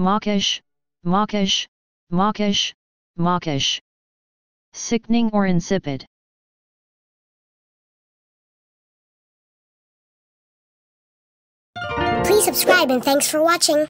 mawkish, mawkish, mawkish, mawkish. Sickening or insipid. Please subscribe and thanks for watching.